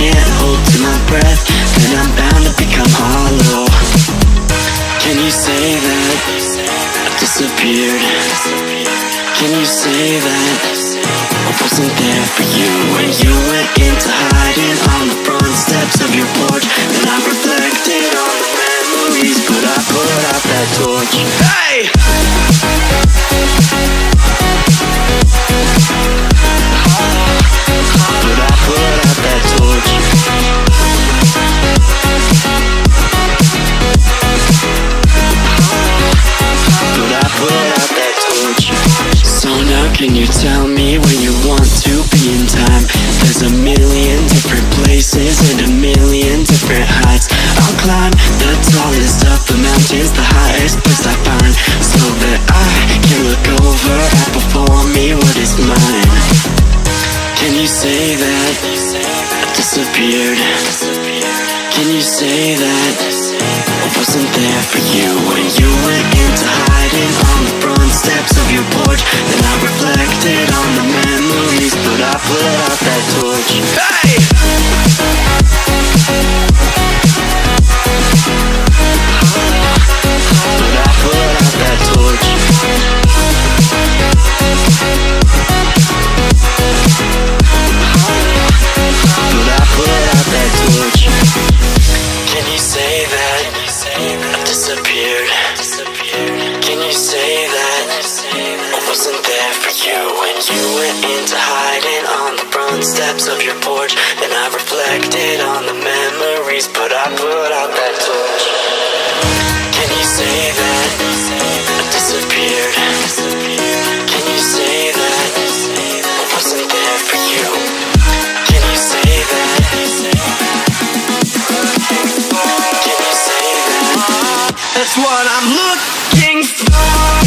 can't hold to my breath. Then I'm bound to become hollow. Can you say that I've disappeared? Can you say that I wasn't there for you? When you went into hiding on the front steps of your porch can you tell me where you want to be in time? There's a million different places and a million different heights I'll climb the tallest of the mountains The highest place I find So that I can look over at before me what is mine Can you say that I disappeared? Can you say that I wasn't there for you when you went into hiding torch. Can you say that I disappeared? Can you say that wasn't there for you when you went into hiding on the front steps of your porch? I reflected on the memories, but I put out that torch. Can you say that I disappeared? Can you say that I wasn't there for you? Can you say that? Can you say that? That's what I'm looking